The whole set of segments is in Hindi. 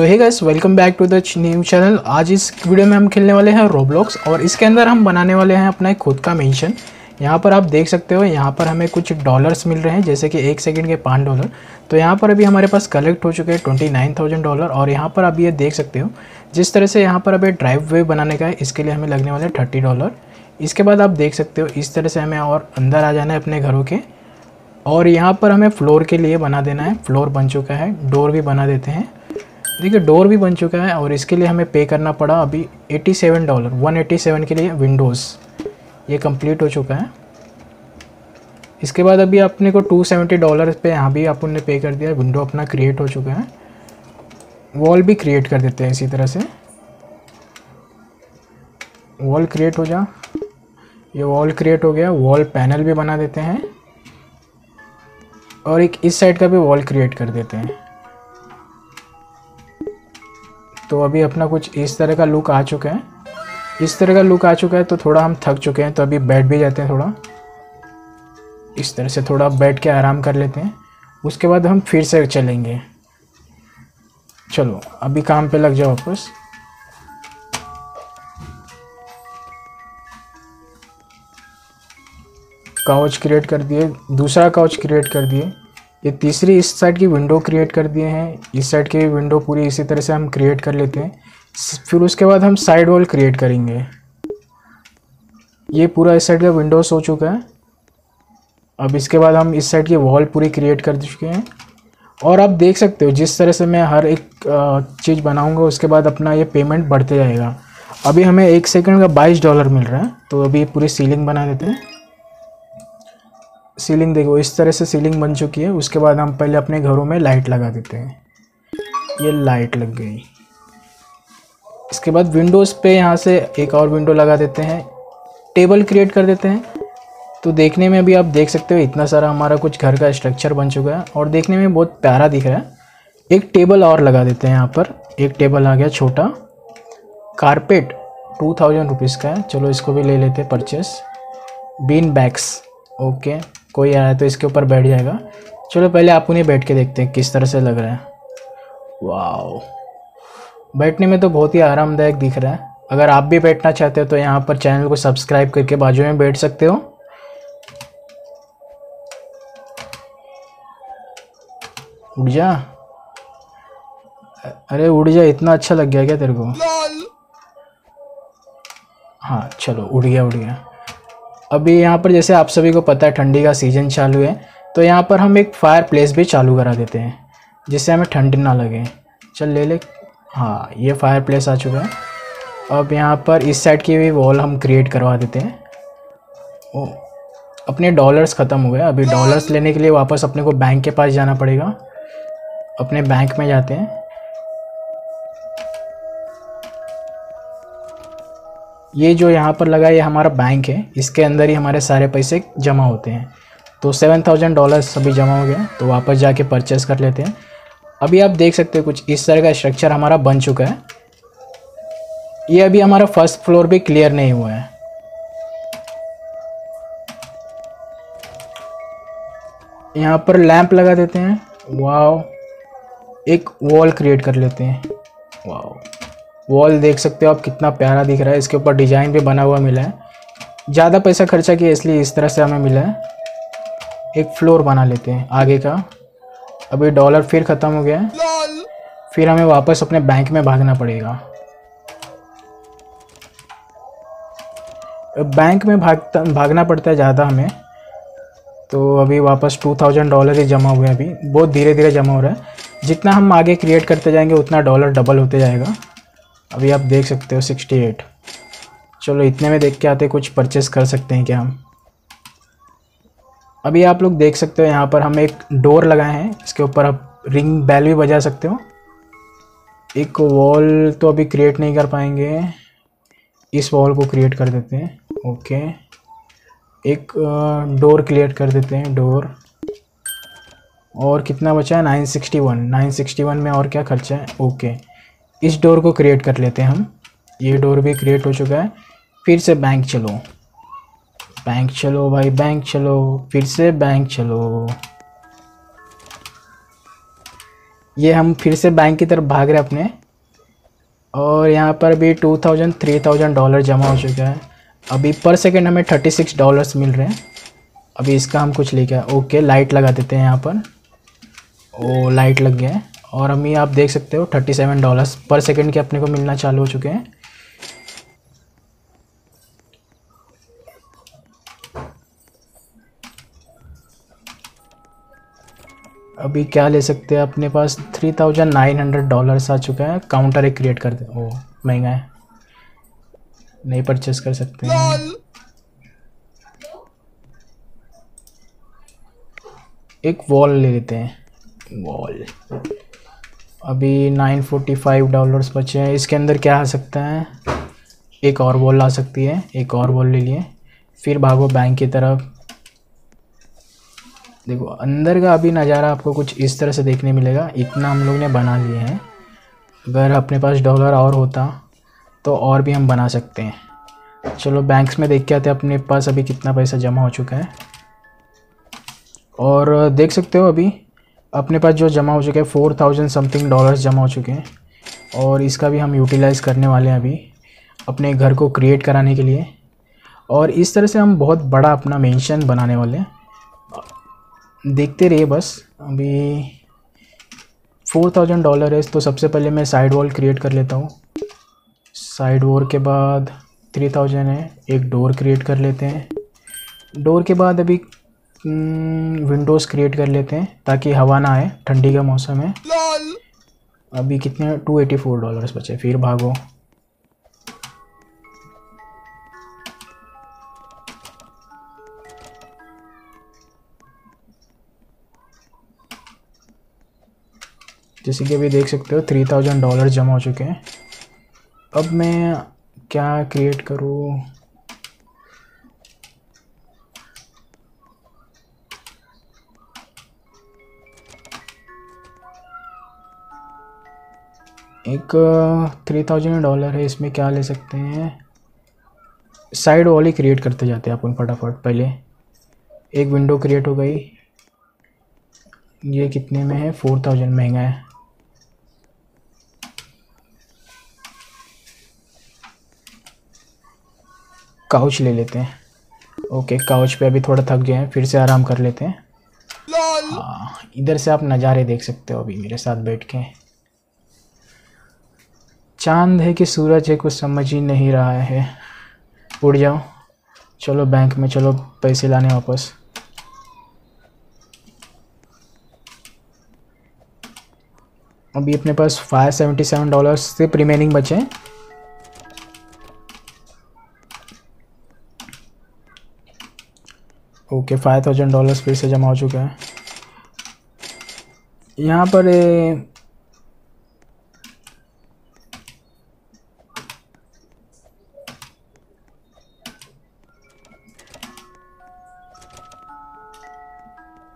तो hey guys welcome back to the new channel आज इस वीडियो में हम खेलने वाले हैं रोब्लॉक्स और इसके अंदर हम बनाने वाले हैं अपना खुद का मेंशन यहाँ पर आप देख सकते हो, यहाँ पर हमें कुछ डॉलर्स मिल रहे हैं, जैसे कि एक सेकंड के पाँच डॉलर तो यहाँ पर अभी हमारे पास कलेक्ट हो चुके हैं ट्वेंटी नाइन थाउज़ेंड डॉलर और यहाँ पर अभी ये देख सकते हो, जिस तरह से यहाँ पर अभी ड्राइव वे बनाने का है, इसके लिए हमें लगने वाले थर्टी डॉलर इसके बाद आप देख सकते हो, इस तरह से हमें और अंदर आ जाना है अपने घरों के. और यहाँ पर हमें फ्लोर के लिए बना देना है फ्लोर बन चुका है डोर भी बना देते हैं. देखिए, डोर भी बन चुका है और इसके लिए हमें पे करना पड़ा अभी 87 डॉलर 187 के लिए विंडोज़ ये कंप्लीट हो चुका है। इसके बाद अभी अपने को 270 डॉलर पे यहाँ भी अपन ने पे कर दिया। विंडो अपना क्रिएट हो चुका है। वॉल भी क्रिएट कर देते हैं इसी तरह से। वॉल क्रिएट हो जा। ये वॉल क्रिएट हो गया। वॉल पैनल भी बना देते हैं। और एक इस साइड का भी वॉल क्रिएट कर देते हैं। तो अभी अपना कुछ इस तरह का लुक आ चुका है। इस तरह का लुक आ चुका है तो थोड़ा हम थक चुके हैं तो अभी बैठ भी जाते हैं थोड़ा। इस तरह से थोड़ा बैठ के आराम कर लेते हैं। उसके बाद हम फिर से चलेंगे। चलो, अभी काम पे लग जाओ वापस। काउच क्रिएट कर दिए, दूसरा काउच क्रिएट कर दिए। ये तीसरी इस साइड की विंडो क्रिएट कर दिए हैं। इस साइड की विंडो पूरी इसी तरह से हम क्रिएट कर लेते हैं। फिर उसके बाद हम साइड वॉल क्रिएट करेंगे। ये पूरा इस साइड का विंडोज़ हो चुका है। अब इसके बाद हम इस साइड की वॉल पूरी क्रिएट कर चुके हैं। और आप देख सकते हो, जिस तरह से मैं हर एक चीज़ बनाऊँगा, उसके बाद अपना ये पेमेंट बढ़ते जाएगा। अभी हमें एक सेकंड का बाईस डॉलर मिल रहा है तो अभी पूरी सीलिंग बना देते हैं। सीलिंग देखो, इस तरह से सीलिंग बन चुकी है। उसके बाद हम पहले अपने घरों में लाइट लगा देते हैं। ये लाइट लग गई। इसके बाद विंडोज़ पे यहाँ से एक और विंडो लगा देते हैं। टेबल क्रिएट कर देते हैं। तो देखने में भी आप देख सकते हो, इतना सारा हमारा कुछ घर का स्ट्रक्चर बन चुका है। और देखने में बहुत प्यारा दिख रहा है। एक टेबल और लगा देते हैं यहाँ पर। एक टेबल आ गया छोटा। कारपेट टू थाउज़ेंड रुपीज़ का है। चलो, इसको भी ले लेते हैं परचेस बीन बैग्स ओके कोई आया तो इसके ऊपर बैठ जाएगा। चलो पहले आप उन्हें बैठ के देखते हैं किस तरह से लग रहा है। वाओ। बैठने में तो बहुत ही आरामदायक दिख रहा है। अगर आप भी बैठना चाहते हो तो यहाँ पर चैनल को सब्सक्राइब करके बाजू में बैठ सकते हो। उड़ जा। अरे उड़ जा इतना अच्छा लग गया क्या तेरे को? हाँ चलो उड़ गया उड़ गया। अभी यहाँ पर जैसे आप सभी को पता है ठंडी का सीज़न चालू है तो यहाँ पर हम एक फायर प्लेस भी चालू करा देते हैं, जिससे हमें ठंड ना लगे। चल ले ले। हाँ ये फायर प्लेस आ चुका है। अब यहाँ पर इस साइड की भी वॉल हम क्रिएट करवा देते हैं। ओ, अपने डॉलर्स ख़त्म हो गए। अभी डॉलर्स लेने के लिए वापस अपने को बैंक के पास जाना पड़ेगा। अपने बैंक में जाते हैं। ये जो यहाँ पर लगा ये हमारा बैंक है। इसके अंदर ही हमारे सारे पैसे जमा होते हैं। तो सेवन थाउज़ेंड डॉलर्स अभी जमा हो गया तो वापस जाके परचेस कर लेते हैं। अभी आप देख सकते हो कुछ इस तरह का स्ट्रक्चर हमारा बन चुका है। ये अभी हमारा फ़र्स्ट फ्लोर भी क्लियर नहीं हुआ है। यहाँ पर लैंप लगा देते हैं। वाओ एक वॉल क्रिएट कर लेते हैं। वाओ वॉल देख सकते हो आप कितना प्यारा दिख रहा है। इसके ऊपर डिज़ाइन भी बना हुआ मिला है। ज़्यादा पैसा खर्चा किया इसलिए इस तरह से हमें मिला है। एक फ्लोर बना लेते हैं आगे का। अभी डॉलर फिर ख़त्म हो गया है। फिर हमें वापस अपने बैंक में भागना पड़ेगा। बैंक में भागता भागना पड़ता है ज़्यादा हमें। तो अभी वापस टू थाउज़ेंड डॉलर ही जमा हुए अभी। बहुत धीरे धीरे जमा हो रहा है। जितना हम आगे क्रिएट करते जाएँगे उतना डॉलर डबल होते जाएगा। अभी आप देख सकते हो सिक्सटी एट चलो, इतने में देख के आते कुछ परचेस कर सकते हैं क्या हम? अभी आप लोग देख सकते हो, यहाँ पर हम एक डोर लगाए हैं, इसके ऊपर आप रिंग बेल भी बजा सकते हो। एक वॉल तो अभी क्रिएट नहीं कर पाएँगे। इस वॉल को क्रिएट कर देते हैं ओके एक डोर क्रिएट कर देते हैं डोर और कितना बचा है? Nine sixty one nine sixty one में और क्या खर्चा है? ओके इस डोर को क्रिएट कर लेते हैं हम। ये डोर भी क्रिएट हो चुका है। फिर से बैंक चलो। बैंक चलो भाई बैंक चलो। फिर से बैंक चलो। ये हम फिर से बैंक की तरफ़ भाग रहे अपने। और यहाँ पर भी two thousand three thousand dollar जमा हो चुका है। अभी पर सेकेंड हमें थर्टी सिक्स डॉलर्स मिल रहे हैं। अभी इसका हम कुछ लेके ओके लाइट लगा देते हैं यहाँ पर। ओ लाइट लग गया है। और अभी आप देख सकते हो thirty seven dollars per second के अपने को मिलना चालू हो चुके हैं। अभी क्या ले सकते हैं? अपने पास three thousand nine hundred dollars आ चुका है। काउंटर एक क्रिएट कर दे। ओ महँगा है। नहीं परचेस कर सकते हैं। एक वॉल ले लेते हैं। वॉल अभी नाइन फोर्टी फाइव डॉलर्स बचे हैं। इसके अंदर क्या आ सकता है? एक और वॉल आ सकती है। एक और वॉल ले लिए। फिर भागो बैंक की तरफ़। देखो, अंदर का अभी नज़ारा आपको कुछ इस तरह से देखने मिलेगा। इतना हम लोग ने बना लिए हैं। अगर अपने पास डॉलर और होता तो और भी हम बना सकते हैं। चलो बैंक्स में देख के आते अपने पास अभी कितना पैसा जमा हो चुका है। और देख सकते हो अभी अपने पास जो जमा हो चुके हैं फोर थाउज़ेंड समथिंग डॉलर्स जमा हो चुके हैं और इसका भी हम यूटिलाइज़ करने वाले हैं अभी अपने घर को क्रिएट कराने के लिए। और इस तरह से हम बहुत बड़ा अपना मेंशन बनाने वाले हैं। देखते रहिए बस, अभी फोर थाउज़ेंड डॉलर है तो सबसे पहले मैं साइड वॉल क्रिएट कर लेता हूँ। साइड वॉल के बाद थ्री थाउज़ेंड है, एक डोर क्रिएट कर लेते हैं। डोर के बाद अभी विंडोज़ hmm, क्रिएट कर लेते हैं ताकि हवा ना आए ठंडी का मौसम है अभी कितने? टू एटी फोर डॉलर्स बचे फिर भागो। जैसे कि अभी देख सकते हो थ्री थाउज़ेंड डॉलर जमा हो चुके हैं। अब मैं क्या क्रिएट करूँ? एक थ्री थाउज़ेंड डॉलर है इसमें क्या ले सकते हैं? साइड वॉल ही क्रिएट करते जाते हैं अपन फटाफट पहले। एक विंडो क्रिएट हो गई। ये कितने में है? फोर थाउज़ेंड महँगा है। काउच ले लेते हैं। ओके काउच पे अभी थोड़ा थक गए हैं फिर से आराम कर लेते हैं। हाँ, इधर से आप नज़ारे देख सकते हो अभी मेरे साथ बैठ के। चाँद है कि सूरज है कुछ समझ ही नहीं रहा है। उड़ जाओ। चलो बैंक में, चलो पैसे लाने वापस। अभी अपने पास फाइव सेवेंटी सेवन डॉलर्स सिर्फ़ रिमेनिंग बचे हैं। ओके फाइव थाउज़ेंड डॉलर्स फिर से जमा हो चुके हैं। यहाँ पर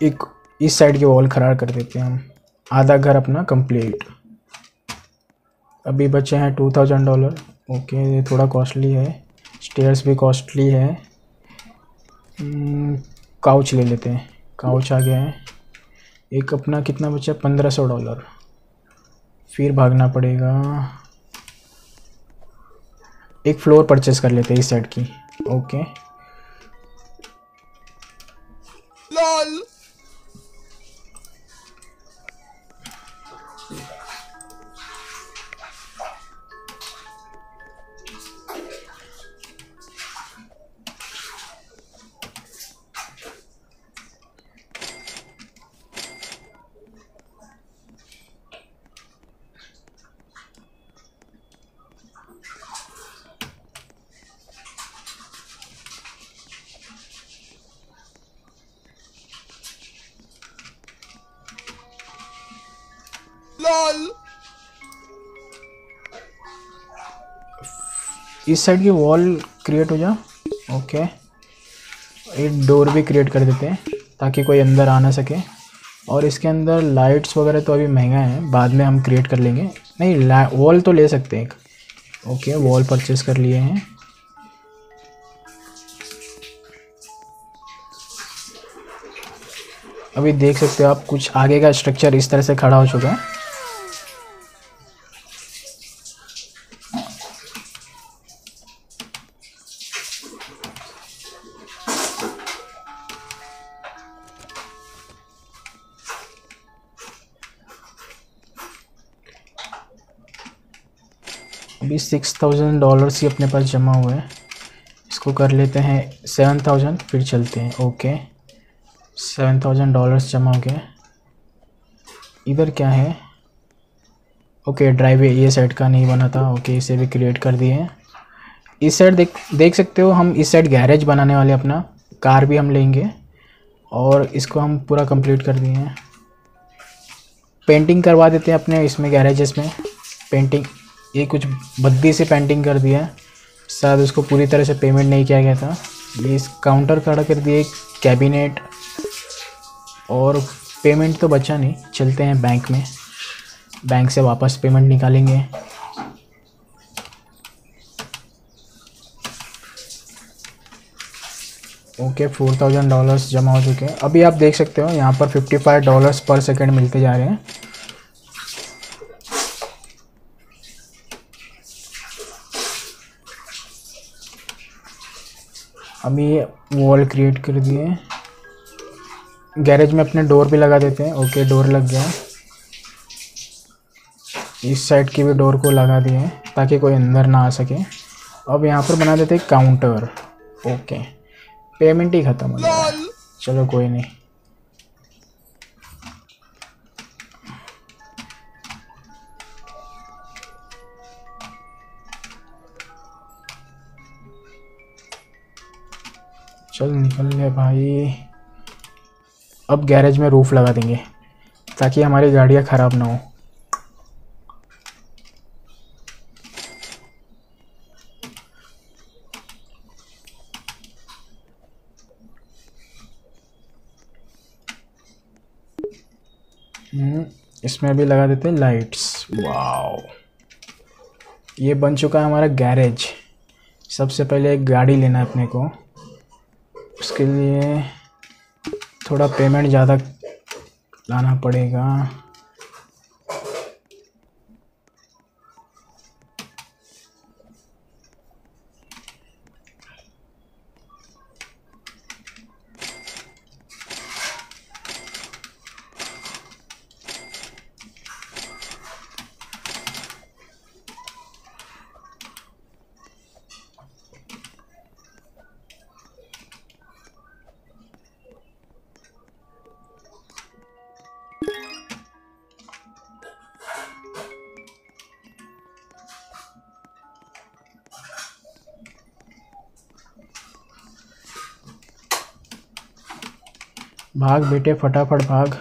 एक इस साइड की वॉल खराब कर देते हैं हम। आधा घर अपना कंप्लीट। अभी बचे हैं टू थाउज़ेंड डॉलर ओके, ये थोड़ा कॉस्टली है। स्टेयर्स भी कॉस्टली है। काउच ले लेते हैं। काउच आ गया है। एक अपना कितना बचा? पंद्रह सौ डॉलर फिर भागना पड़ेगा। एक फ्लोर परचेस कर लेते हैं इस साइड की। ओके। इस साइड की वॉल क्रिएट हो जा। ओके एक डोर भी क्रिएट कर देते हैं, ताकि कोई अंदर आ ना सके। और इसके अंदर लाइट्स वगैरह तो अभी महँगा है, बाद में हम क्रिएट कर लेंगे। नहीं वॉल तो ले सकते हैं एक। ओके वॉल परचेस कर लिए हैं। अभी देख सकते हो आप कुछ आगे का स्ट्रक्चर इस तरह से खड़ा हो चुका है। सिक्स थाउज़ेंड डॉलर्स ही अपने पास जमा हुए हैं। इसको कर लेते हैं सेवन थाउज़ेंड फिर चलते हैं। ओके सेवन थाउज़ेंड डॉलर्स जमा हो गए इधर क्या है? ओके ड्राइवे ये साइड का नहीं बना था। ओके इसे भी क्रिएट कर दिए इस साइड देख देख सकते हो, हम इस साइड गैरेज बनाने वाले अपना कार भी हम लेंगे। और इसको हम पूरा कंप्लीट कर दिए हैं। पेंटिंग करवा देते हैं अपने इसमें गैरेजेस में। पेंटिंग ये कुछ बद्दी से पेंटिंग कर दिया। है शायद उसको पूरी तरह से पेमेंट नहीं किया गया था। ये इस काउंटर खड़ा कर दिए कैबिनेट और पेमेंट तो बचा नहीं। चलते हैं बैंक में। बैंक से वापस पेमेंट निकालेंगे। ओके फोर थाउज़ेंड डॉलर्स जमा हो चुके हैं। अभी आप देख सकते हो, यहाँ पर फिफ्टी फाइव डॉलर्स पर सेकेंड मिलते जा रहे हैं। अभी ये वॉल क्रिएट कर दिए गैरेज में अपने डोर भी लगा देते हैं। ओके डोर लग गया। इस साइड की भी डोर को लगा दिए ताकि कोई अंदर ना आ सके। अब यहाँ पर बना देते हैं काउंटर ओके पेमेंट ही ख़त्म हो गया। चलो कोई नहीं। चल निकल ले भाई। अब गैरेज में रूफ़ लगा देंगे ताकि हमारी गाड़ियाँ ख़राब ना हो। हम्म, इसमें भी लगा देते हैं लाइट्स वाओ ये बन चुका है हमारा गैरेज। सबसे पहले एक गाड़ी लेना है अपने को। उसके लिए थोड़ा पेमेंट ज़्यादा लाना पड़ेगा। भाग बेटे फटाफट भाग।